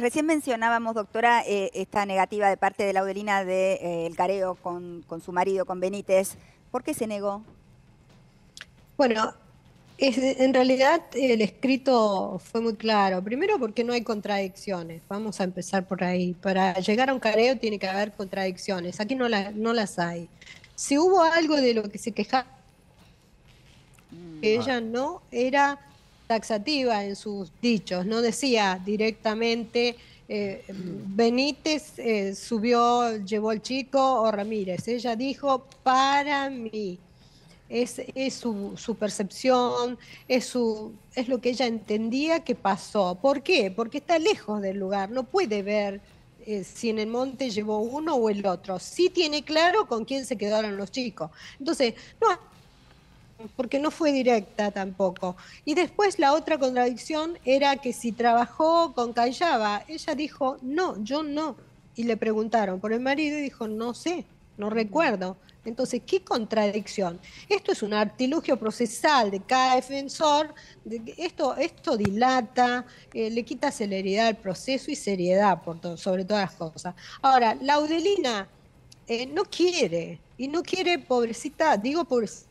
Recién mencionábamos, doctora, eh, esta negativa de parte de Laudelina del de, eh, careo con, con su marido, con Benítez. ¿Por qué se negó? Bueno, en realidad el escrito fue muy claro. Primero porque no hay contradicciones. Vamos a empezar por ahí. Para llegar a un careo tiene que haber contradicciones. Aquí no, no las hay. Si hubo algo de lo que se quejaba, que mm. ella no era taxativa en sus dichos, no decía directamente eh, Benítez eh, subió, llevó al chico o Ramírez. Ella dijo para mí es, su, percepción, es, su, es lo que ella entendía que pasó. ¿Por qué? Porque está lejos del lugar, no puede ver eh, si en el monte llevó uno o el otro. Sí tiene claro con quién se quedaron los chicos. Entonces, no, porque no fue directa tampoco. Y después la otra contradicción era que si trabajó con Callaba, ella dijo, no, yo no. Y le preguntaron por el marido y dijo, no sé, no recuerdo. Entonces, ¿qué contradicción? Esto es un artilugio procesal de cada defensor, esto, esto dilata, eh, le quita celeridad al proceso y seriedad por sobre todas las cosas. Ahora, Laudelina eh, no quiere, y no quiere, pobrecita, digo pobrecita,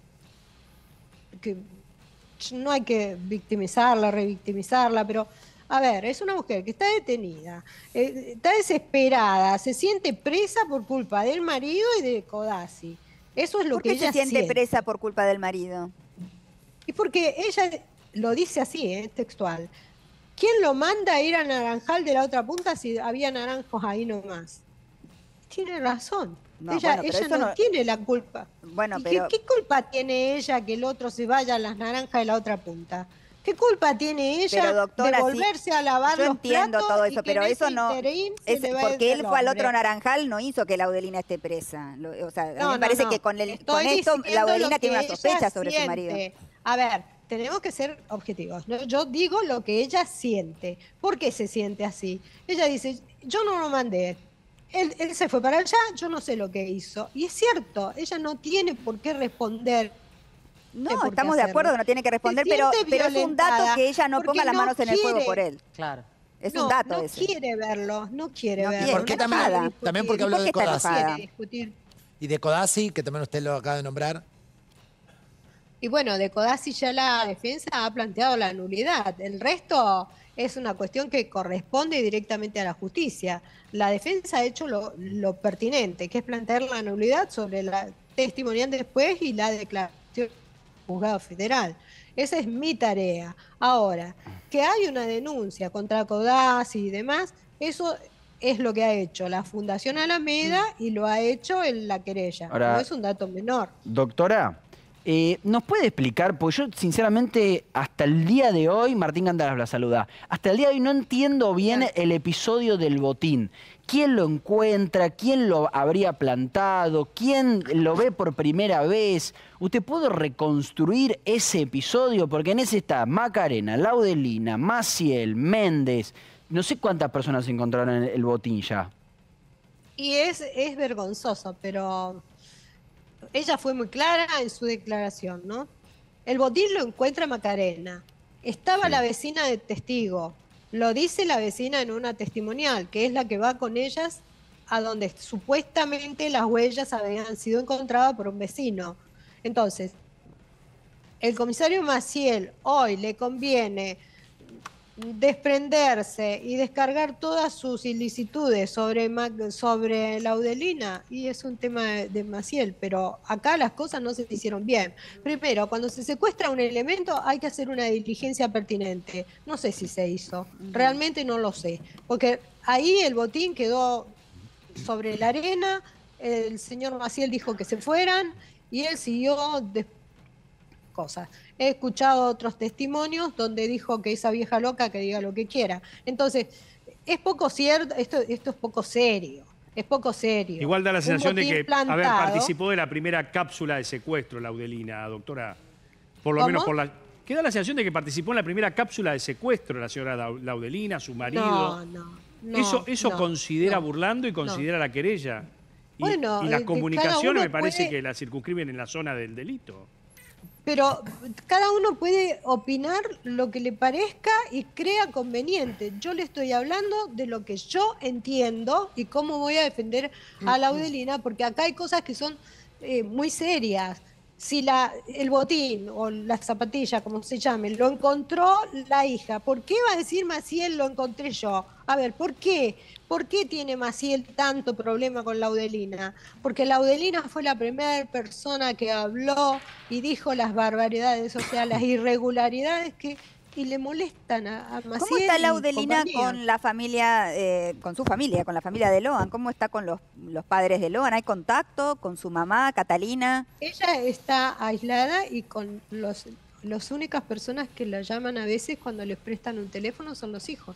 que no hay que victimizarla, revictimizarla, pero a ver, es una mujer que está detenida, eh, está desesperada, se siente presa por culpa del marido y de Codazzi. Eso es lo que ella se siente, presa por culpa del marido? Y porque ella lo dice así, eh, textual. ¿Quién lo manda a ir a Naranjal de la otra punta si había naranjos ahí nomás? Tiene razón. Ella, no, tiene la culpa. Bueno, pero... ¿qué, ¿Qué culpa tiene ella que el otro se vaya a las naranjas de la otra punta? ¿Qué culpa tiene ella de volverse a lavar yo entiendo todo eso, pero eso no es porque él fue al otro naranjal no hizo que Laudelina esté presa. o sea, a mí me parece que con, el, con esto Laudelina tiene una sospecha sobre su marido. A ver, tenemos que ser objetivos. Yo digo lo que ella siente. ¿Por qué se siente así? Ella dice, yo no lo mandé. Él, él se fue para allá, yo no sé lo que hizo. Y es cierto, ella no tiene por qué responder no, estamos de acuerdo que no tiene que responder, pero, pero es un dato que ella no ponga las manos en el fuego por él. Claro. Es un dato no quiere verlo, no quiere verlo. ¿Por qué también, también porque habló de Codazzi. Y de Codazzi, que también usted lo acaba de nombrar. Y bueno, de Codazzi ya la defensa ha planteado la nulidad. El resto es una cuestión que corresponde directamente a la justicia. La defensa ha hecho lo, lo pertinente, que es plantear la nulidad sobre la testimonial después y la declaración juzgado federal. Esa es mi tarea. Ahora, que hay una denuncia contra Codazzi y demás, eso es lo que ha hecho la Fundación Alameda y lo ha hecho en la querella. no es un dato menor. Doctora, eh, ¿nos puede explicar? Porque yo, sinceramente, hasta el día de hoy, Martín Candaras la saluda, hasta el día de hoy no entiendo bien el episodio del botín quién lo encuentra, quién lo habría plantado, quién lo ve por primera vez. ¿Usted puede reconstruir ese episodio? Porque en ese está Macarena, Laudelina, Maciel, Méndez. No sé cuántas personas encontraron en el botín ya. Y es, es vergonzoso, pero ella fue muy clara en su declaración, ¿no? El botín lo encuentra Macarena. Estaba la vecina de testigo. Lo dice la vecina en una testimonial, que es la que va con ellas a donde supuestamente las huellas habían sido encontradas por un vecino. Entonces, el comisario Maciel hoy le conviene desprenderse y descargar todas sus ilicitudes sobre, sobre Laudelina, y es un tema de, Maciel, pero acá las cosas no se hicieron bien. Primero, cuando se secuestra un elemento hay que hacer una diligencia pertinente. No sé si se hizo, realmente no lo sé, porque ahí el botín quedó sobre la arena, el señor Maciel dijo que se fueran y él siguió después cosas. He escuchado otros testimonios donde dijo que esa vieja loca que diga lo que quiera. Entonces, es poco cierto, esto, esto es poco serio. Es poco serio. Igual da la sensación de que, a ver, participó de la primera cápsula de secuestro, Laudelina, doctora. Por lo menos por la... Queda la sensación de que participó en la primera cápsula de secuestro la señora Laudelina, su marido. No, no. no ¿Eso, eso considera burlando y considera la querella? Y, bueno, y las comunicaciones me parece que la circunscriben en la zona del delito. Pero cada uno puede opinar lo que le parezca y crea conveniente. Yo le estoy hablando de lo que yo entiendo y cómo voy a defender a Laudelina, porque acá hay cosas que son eh, muy serias. Si la, el botín o la zapatilla, como se llame, lo encontró la hija, ¿por qué va a decir Maciel lo encontré yo? A ver, ¿por qué? ¿Por qué tiene Maciel tanto problema con Laudelina? Porque Laudelina fue la primera persona que habló y dijo las barbaridades, o sea, las irregularidades que y le molestan a, Maciel. ¿Cómo está Laudelina con la familia, eh, con su familia, con la familia de Loan? ¿Cómo está con los, los padres de Loan? ¿Hay contacto con su mamá, Catalina? Ella está aislada y con los las únicas personas que la llaman a veces cuando les prestan un teléfono son los hijos.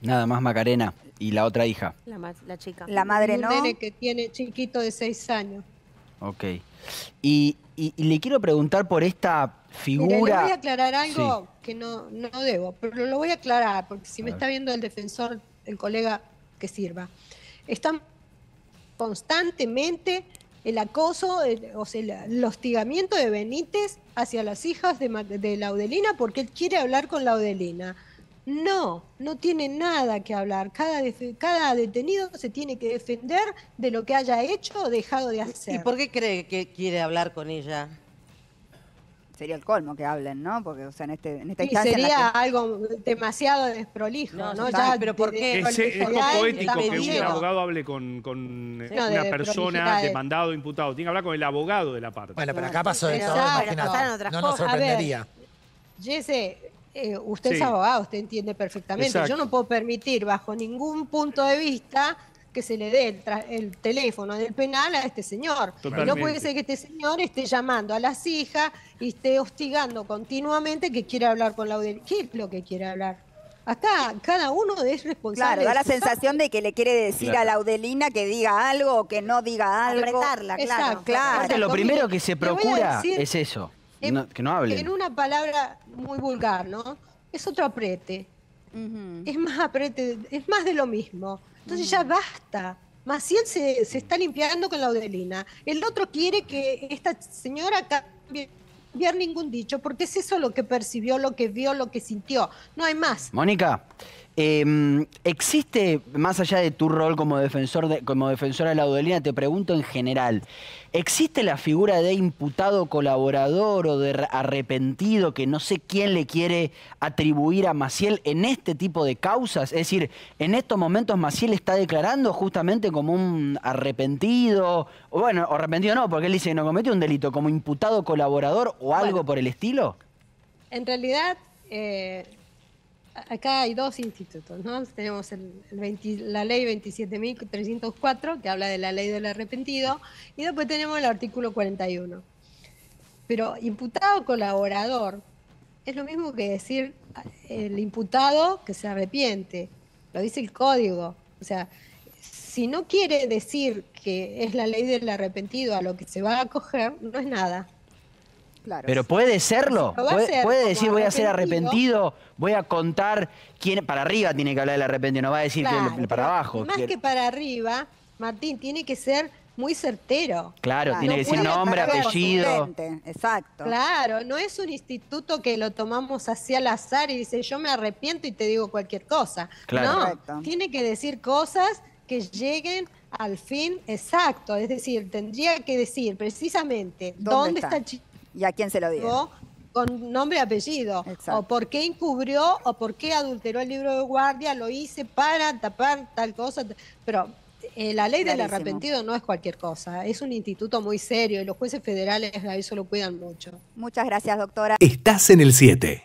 Nada más Macarena y la otra hija. La, chica. La madre no. Un nene que tiene chiquito de seis años. Ok. Y, le quiero preguntar por esta figura. le voy a aclarar algo que no, no debo, pero lo voy a aclarar porque si me está viendo el defensor, el colega que sirva. Están constantemente el acoso, o sea, el, hostigamiento de Benítez hacia las hijas de, de Laudelina porque él quiere hablar con Laudelina. No, no tiene nada que hablar. Cada, cada detenido se tiene que defender de lo que haya hecho o dejado de hacer. ¿Y por qué cree que quiere hablar con ella? Sería el colmo que hablen, ¿no? Porque, o sea, en, este, en esta sí, sería algo demasiado desprolijo, ¿no? Ya, pero ¿por qué? Es, poco poético que un abogado hable con, con una persona demandado, imputado. Tiene que hablar con el abogado de la parte. Bueno, pero acá pasó de todo, imagínate. No nos sorprendería. Jesse, eh, usted es abogado, usted entiende perfectamente. Yo no puedo permitir bajo ningún punto de vista que se le dé el, teléfono del penal a este señor. No puede ser que este señor esté llamando a las hijas y esté hostigando continuamente que quiere hablar con la audiencia. ¿Qué es lo que quiere hablar? Acá cada uno es responsable. Claro, da la sensación de que le quiere decir a la Audelina que diga algo o que no diga algo. Apretarla, claro. claro. lo primero que se procura es eso que no hable. En una palabra muy vulgar, ¿no? Es otro aprete. Es más aprete, es más de lo mismo. Entonces ya basta. Maciel se, se está limpiando con la Audelina. El otro quiere que esta señora cambie ningún dicho, porque es eso lo que percibió, lo que vio, lo que sintió. No hay más. Mónica, Em, ¿Existe, más allá de tu rol como defensor de, como defensora de la Audelina, te pregunto en general, ¿existe la figura de imputado colaborador o de arrepentido que no sé quién le quiere atribuir a Maciel en este tipo de causas? Es decir, en estos momentos Maciel está declarando justamente como un arrepentido, o bueno, arrepentido no, porque él dice que no cometió un delito, como imputado colaborador o algo por el estilo. En realidad... Eh acá hay dos institutos, ¿no? Tenemos la ley 27.304, que habla de la ley del arrepentido, y después tenemos el artículo 41. Pero imputado colaborador es lo mismo que decir el imputado que se arrepiente, lo dice el código. O sea, si no quiere decir que es la ley del arrepentido a lo que se va a acoger, no es nada. Pero puede serlo. Puede, decir voy a ser arrepentido, voy a contar quién. Para arriba tiene que hablar del arrepentido, no va a decir que para abajo. Más que para arriba, Martín, tiene que ser muy certero. Claro, tiene que decir nombre, apellido. Exacto. Claro, no es un instituto que lo tomamos así al azar y dice yo me arrepiento y te digo cualquier cosa. Claro. No, tiene que decir cosas que lleguen al fin exacto. Es decir, tendría que decir precisamente dónde, está, está ¿Y a quién se lo dio? Con nombre y apellido. O por qué encubrió o por qué adulteró el libro de guardia, lo hice para tapar tal cosa. Pero eh, la ley del arrepentido no es cualquier cosa, es un instituto muy serio y los jueces federales a eso lo cuidan mucho. Muchas gracias, doctora. Estás en el 7.